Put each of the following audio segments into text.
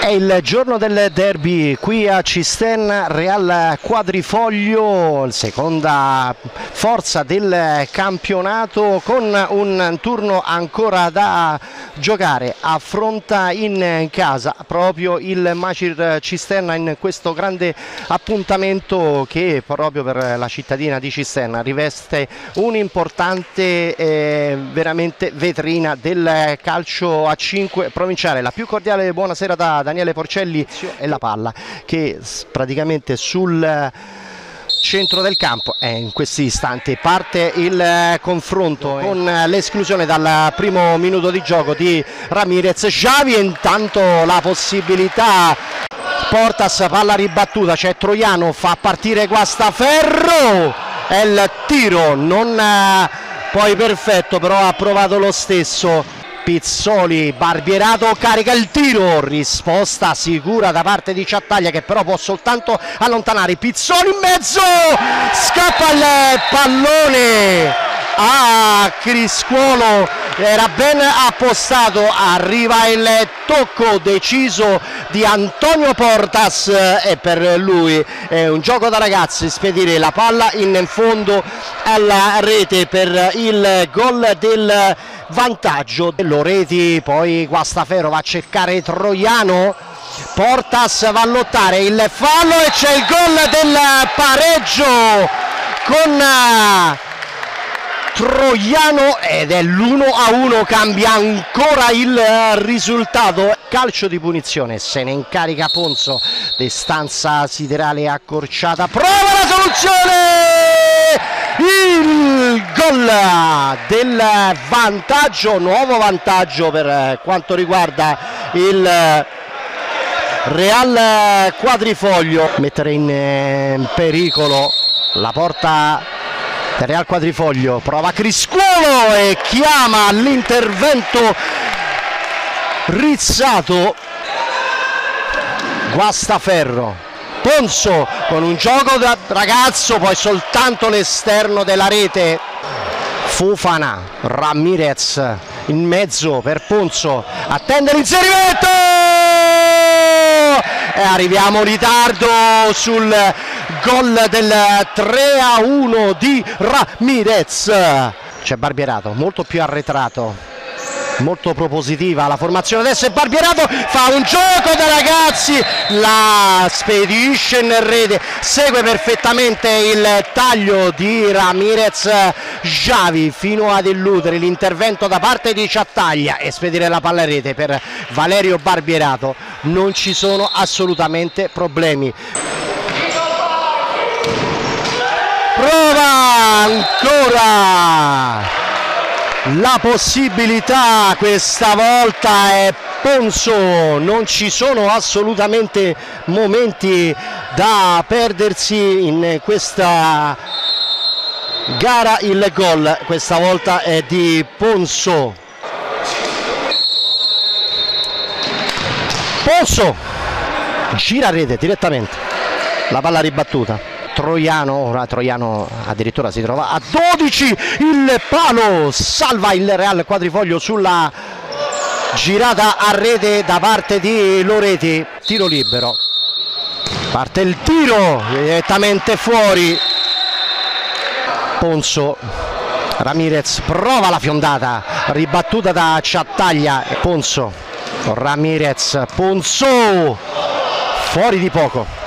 È il giorno del derby qui a Cisterna, Real Quadrifoglio, seconda forza del campionato con un turno ancora da giocare. Affronta in casa proprio il Macir Cisterna in questo grande appuntamento che proprio per la cittadina di Cisterna riveste un'importante eh, veramente vetrina del calcio a 5 provinciale. La più cordiale buonasera da Daniele Porcelli e la palla che praticamente sul centro del campo e in questi istanti. Parte il confronto con l'esclusione dal primo minuto di gioco di Ramirez. Xavi intanto la possibilità. Portas palla ribattuta c'è Troiano fa partire Guastaferro. E il tiro non poi perfetto però ha provato lo stesso Pizzoli, Barbierato carica il tiro, risposta sicura da parte di Ciattaglia che però può soltanto allontanare Pizzoli in mezzo, scappa il pallone a Criscuolo, era ben appostato, arriva il tocco deciso di Antonio Portas e per lui è un gioco da ragazzi spedire la palla in fondo alla rete per il gol del vantaggio. Loreti poi Guastafero va a cercare Troiano. Portas va a lottare il fallo e c'è il gol del pareggio con Troiano ed è l'1 a 1 cambia ancora il risultato. Calcio di punizione se ne incarica Ponzo distanza siderale accorciata. Prova la soluzione! Il gol del vantaggio, nuovo vantaggio per quanto riguarda il Real Quadrifoglio, mettere in eh, pericolo la porta Real Quadrifoglio, prova Criscuolo e chiama l'intervento rizzato Guastaferro Ponzo con un gioco da ragazzo, poi soltanto l'esterno della rete. Fufana, Ramirez in mezzo per Ponzo, attende l'inserimento! E arriviamo in ritardo sul gol del 3 a 1 di Ramirez. C'è Barbierato, molto più arretrato molto propositiva la formazione. Adesso è Barbierato fa un gioco da ragazzi la spedisce in rete segue perfettamente il taglio di Ramirez. Javi fino ad illudere l'intervento da parte di Ciattaglia e spedire la palla in rete per Valerio Barbierato. Non ci sono assolutamente problemi prova ancora la possibilità questa volta è Ponzo, non ci sono assolutamente momenti da perdersi in questa gara, il gol questa volta è di Ponzo. Ponzo gira a rete direttamente, la palla ribattuta. Troiano, ora Troiano addirittura si trova a 12, il palo salva il Real Quadrifoglio sulla girata a rete da parte di Loreti, tiro libero, parte il tiro direttamente fuori, Ponzo, Ramirez prova la fiondata, ribattuta da Ciattaglia, Ponzo, Ramirez, Ponzo, fuori di poco.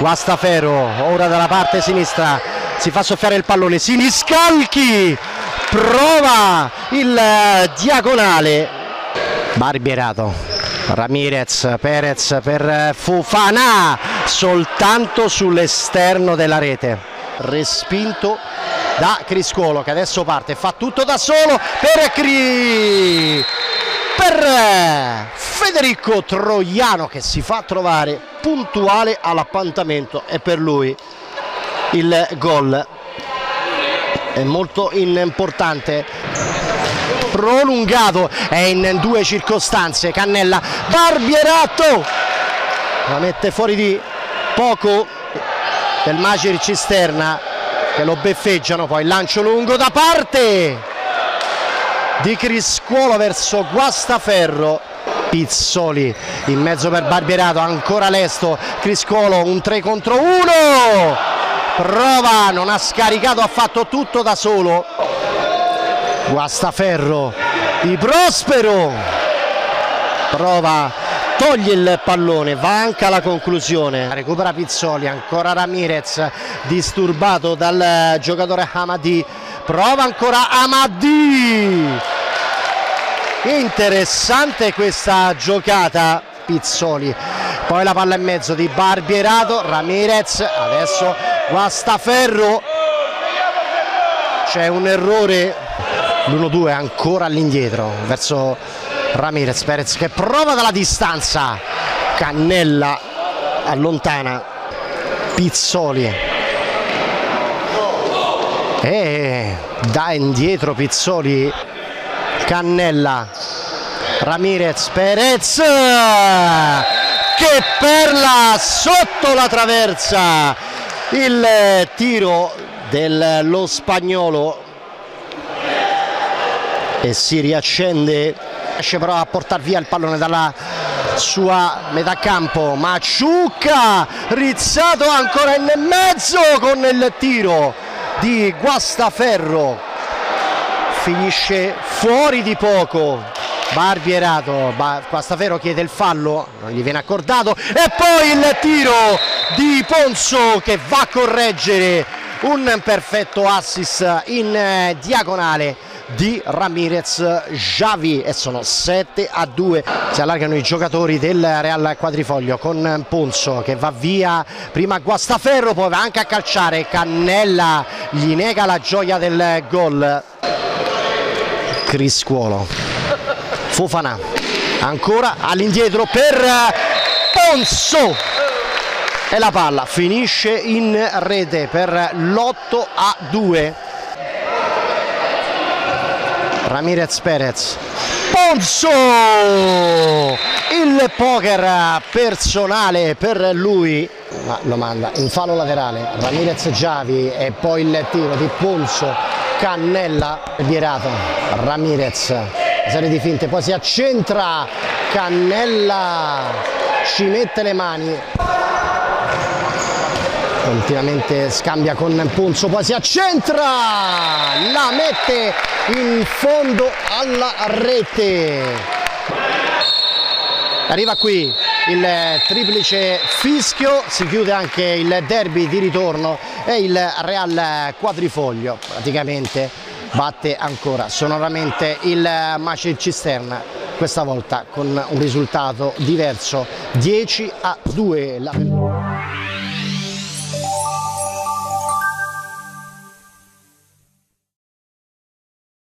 Guastafero ora dalla parte sinistra si fa soffiare il pallone Siniscalchi prova il eh, diagonale. Barbierato Ramirez Perez per eh, Fufana soltanto sull'esterno della rete. Respinto da Criscolo che adesso parte fa tutto da solo per Cri per eh, Federico Troiano che si fa trovare puntuale all'appuntamento e per lui il gol. È molto importante. Prolungato è in due circostanze. Cannella Barbierato la mette fuori di poco del Magir Cisterna che lo beffeggiano poi lancio lungo da parte di Criscuolo verso Guastaferro Pizzoli in mezzo per Barbierato ancora Lesto Criscolo un 3 contro 1 prova non ha scaricato ha fatto tutto da solo. Guastaferro di Prospero. Prova toglie il pallone va anche alla conclusione. Recupera Pizzoli ancora Ramirez disturbato dal giocatore Hamadi. Prova ancora Hamadi interessante questa giocata Pizzoli. Poi la palla in mezzo di Barbierato Ramirez adesso Guastaferro. C'è un errore l'1-2 ancora all'indietro verso Ramirez Perez che prova dalla distanza. Cannella allontana Pizzoli. E da indietro Pizzoli Cannella Ramirez Perez che perla sotto la traversa. Il tiro dello spagnolo. E si riaccende. Riesce però a portare via il pallone dalla sua metà campo. Maciucca rizzato ancora in mezzo con il tiro di Guastaferro finisce fuori di poco. Barbierato Guastaferro chiede il fallo non gli viene accordato. E poi il tiro di Ponzo che va a correggere un perfetto assist in eh, diagonale di Ramirez Javi e sono 7 a 2 si allargano i giocatori del Real Quadrifoglio con Ponzo che va via prima a Guastaferro poi va anche a calciare Cannella gli nega la gioia del gol Criscuolo Fofana ancora all'indietro per Ponzo. E la palla finisce in rete per l'8 a 2 Ramirez Perez. Ponzo! Il poker personale per lui. Ma lo manda in fallo laterale Ramirez Giavi e poi il tiro di Ponzo Cannella Bierato Ramirez serie di finte poi si accentra Cannella ci mette le mani. Continuamente scambia con Ponzo poi si accentra la mette in fondo alla rete. Arriva qui il triplice fischio si chiude anche il derby di ritorno e il Real Quadrifoglio. Praticamente batte ancora sonoramente il Macel Cisterna questa volta con un risultato diverso 10 a 2